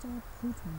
家铺成